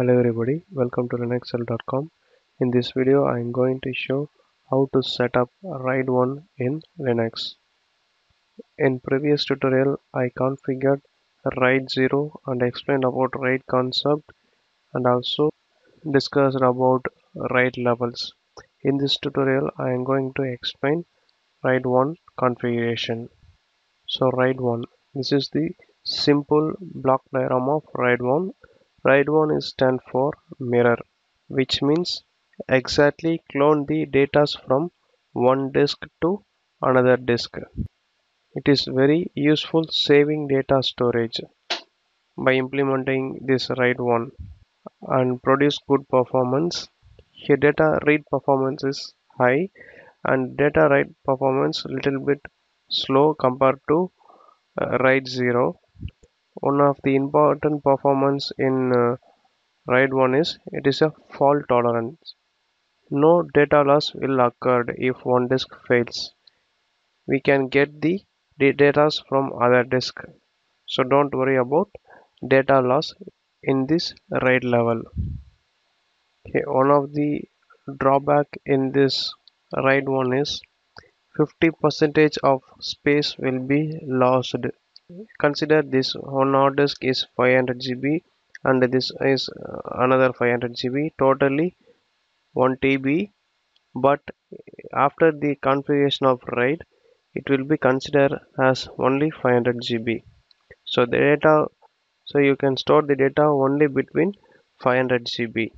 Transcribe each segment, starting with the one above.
Hello everybody, welcome to linuxhelp.com. In this video I am going to show how to set up RAID 1 in Linux. In previous tutorial I configured RAID 0 and explained about RAID concept and also discussed about RAID levels. In this tutorial I am going to explain RAID 1 configuration. So RAID 1, this is the simple block diagram of RAID 1 RAID 1 is stand for mirror, which means exactly clone the data from one disk to another disk. It is very useful saving data storage by implementing this RAID 1 and produce good performance. Here data read performance is high and data write performance little bit slow compared to uh, RAID 0 one of the important performance in uh, RAID 1 is it is a fault tolerance. No data loss will occur if one disk fails. We can get the data from other disk. So don't worry about data loss in this RAID level. Okay, one of the drawback in this RAID 1 is 50 percentage of space will be lost consider this one hard disk is 500 GB and this is uh, another 500 GB totally 1 TB but after the configuration of RAID it will be considered as only 500 GB so the data so you can store the data only between 500 GB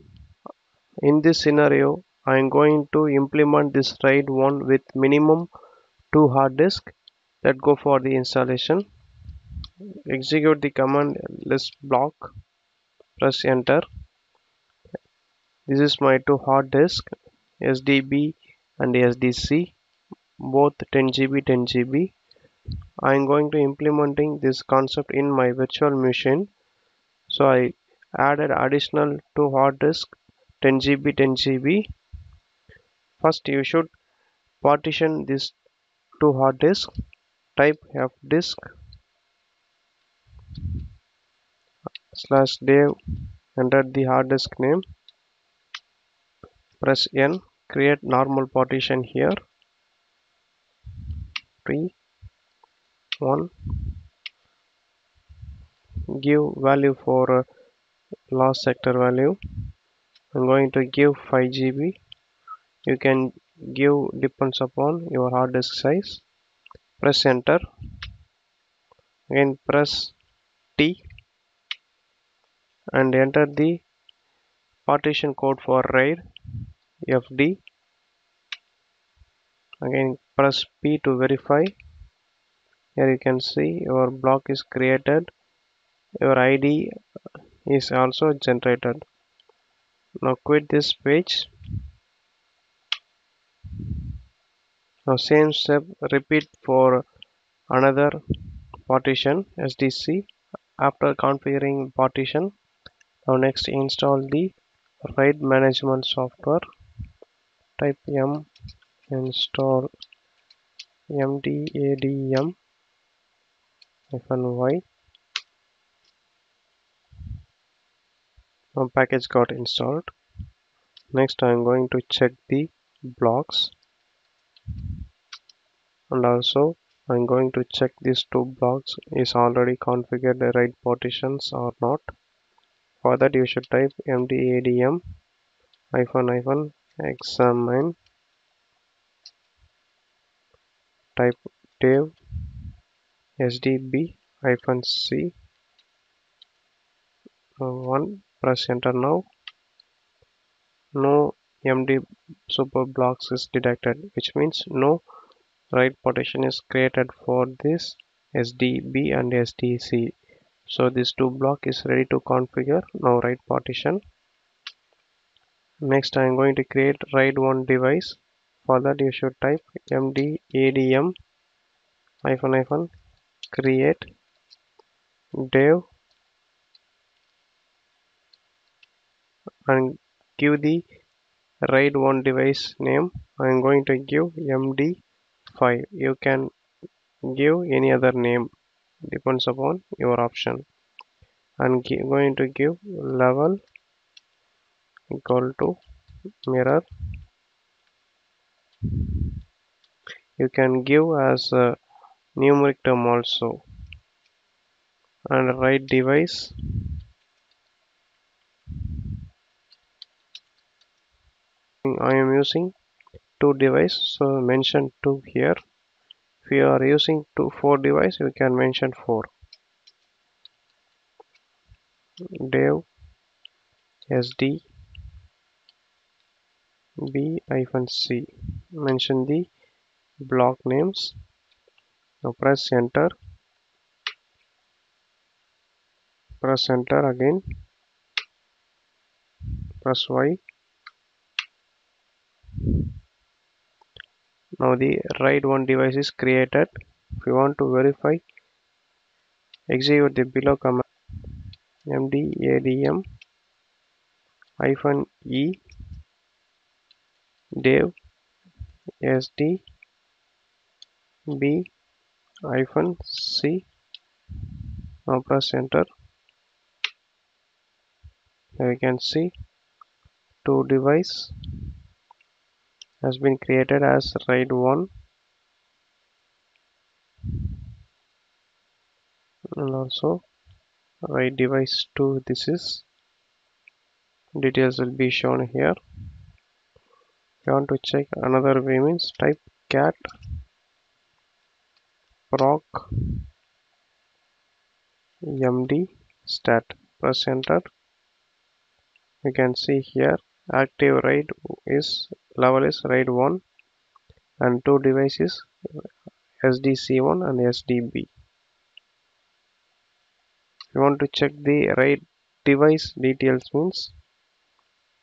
in this scenario I am going to implement this RAID 1 with minimum two hard disk that go for the installation execute the command list block press enter. This is my two hard disk SDB and SDC both 10 GB 10 GB I am going to implementing this concept in my virtual machine. So I added additional two hard disk 10 GB 10 GB first you should partition this two hard disk type f disk slash dev enter the hard disk name. Press n create normal partition here. 3 1 give value for uh, last sector value. I'm going to give 5 GB you can give depends upon your hard disk size. Press enter. Again press T and enter the partition code for RAID FD again press P to verify. Here you can see your block is created. Your ID is also generated. Now quit this page. Now same step repeat for another partition SDC after configuring partition now next install the RAID management software. Type m install mdadm y. Now package got installed. Next I'm going to check the blocks. And also I'm going to check these two blocks is already configured the right partitions or not for that you should type mdadm hyphen hyphen examine. Type dev sdb hyphen c. One press enter now. No md super blocks is detected which means no RAID partition is created for this SDB and SDC so this two block is ready to configure. Now RAID partition. Next I am going to create RAID 1 device. For that you should type mdadm hyphen create dev and give the RAID 1 device name. I am going to give md5 you can give any other name depends upon your option. And going to give level equal to mirror. You can give as a numeric term also. And RAID device. I am using two device so mention two here you are using two four device you can mention four. Dev sd b c. Mention the block names. Now press enter. Press enter again. Press y now the RAID one device is created. If you want to verify execute the below command mdadm hyphen e dev sd b hyphen c. Now press enter. Here you can see two device has been created as RAID one. And also RAID device 2 this is. Details will be shown here. If you want to check another way means type cat proc md stat press enter you can see here active write is level is RAID 1 and two devices SDC1 and SDB you want to check the RAID device details means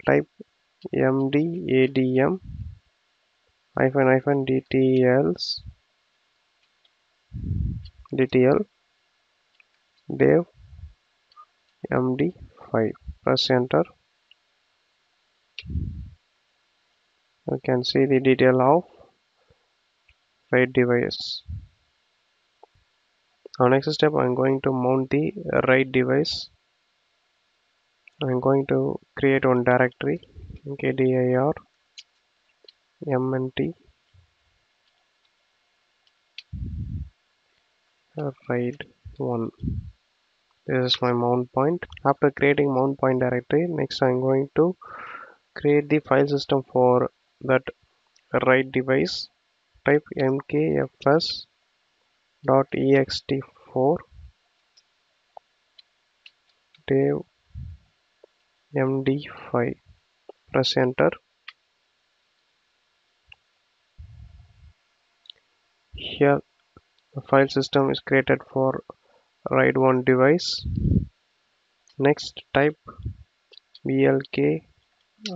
type mdadm hyphen hyphen dtls dtl dev md5 press enter you can see the detail of RAID device. Now next step I'm going to mount the RAID device. I'm going to create one directory mkdir mnt RAID one. This is my mount point. After creating mount point directory next I'm going to create the file system for that RAID device type mkfs dot ext4 dev md5 press enter. Here the file system is created for RAID one device. Next type blk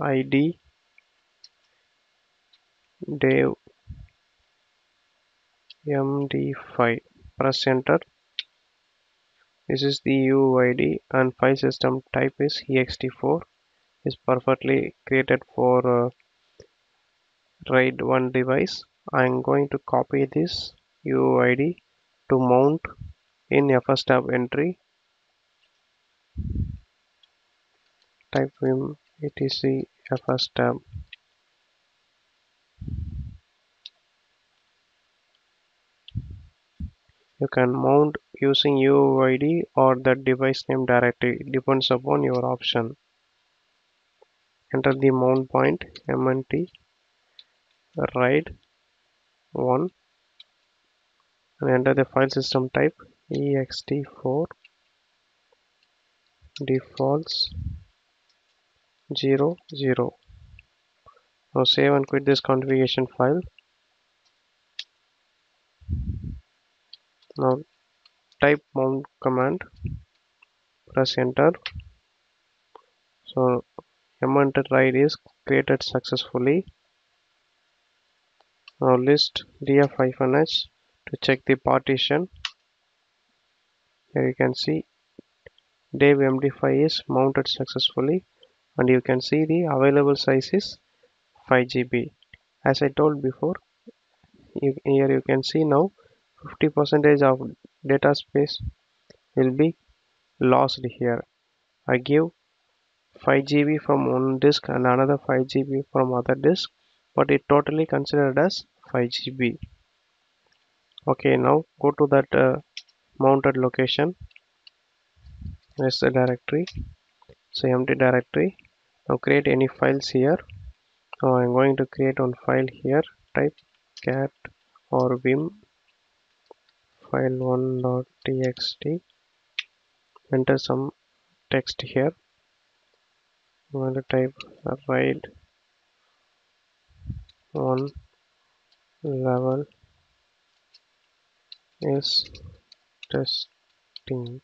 id dev md5 press enter. This is the uid and file system. Type is ext4 is perfectly created for uh, RAID one device. I'm going to copy this uid to mount in fstab entry. Type vim etc fstab you can mount using UUID or the device name directly. Depends upon your option. Enter the mount point mnt RAID 1 and enter the file system type ext4 defaults 0 0 now save and quit this configuration file now type mount command press enter. So mnt RAID is created successfully. Now list df-h to check the partition. Here you can see dev md5 is mounted successfully and you can see the available size is 5 GB as I told before you, here you can see now 50 percentage of data space will be lost here. I give 5 GB from one disk and another 5 GB from other disk but it totally considered as 5 GB okay now go to that uh, mounted location. There's the directory. So empty directory. Now create any files here. So I'm going to create one file here. Type cat or vim file1.txt enter some text here. I'm going to type RAID one level is testing.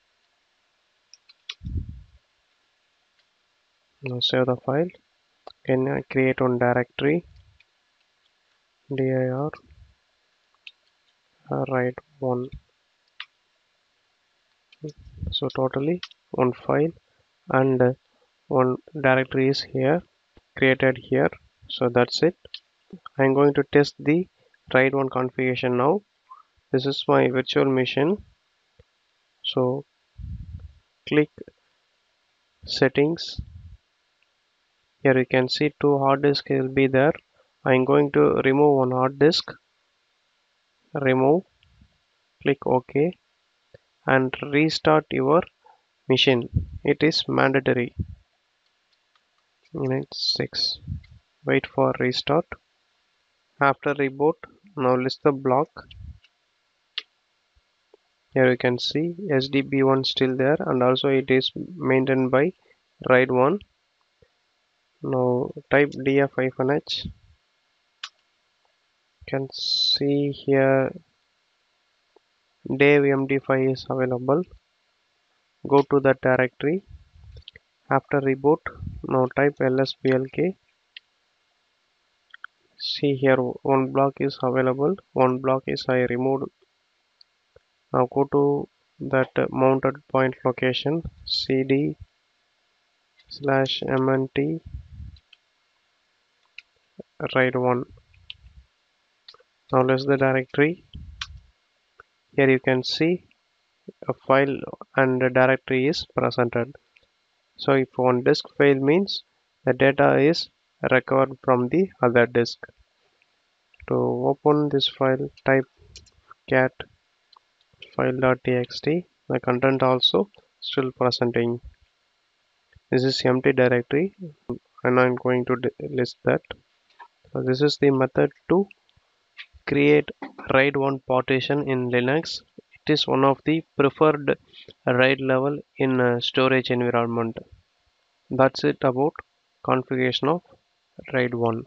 Now save the file. Can I create one directory? Dir RAID one. So totally one file and one directory is here created here. So that's it. I'm going to test the RAID one configuration now. This is my virtual machine. So click settings. Here you can see two hard disk will be there. I'm going to remove one hard disk remove click OK and restart your machine. It is mandatory. Minute 6 wait for restart. After reboot now list the block. Here you can see SDB1 still there and also it is maintained by RAID1 now type df-h can see here dev md5 is available. Go to the directory. After reboot now type lsblk see here one block is available. One block is I removed. Now go to that mounted point location cd slash mnt RAID one now let's the directory. Here you can see a file and a directory is presented. So if one disk fail means the data is recovered from the other disk. To open this file type cat file.txt the content also still presenting. This is empty directory. And I'm going to list that. So this is the method to create RAID 1 partition in Linux. It is one of the preferred RAID level in storage environment. That's it about configuration of RAID 1.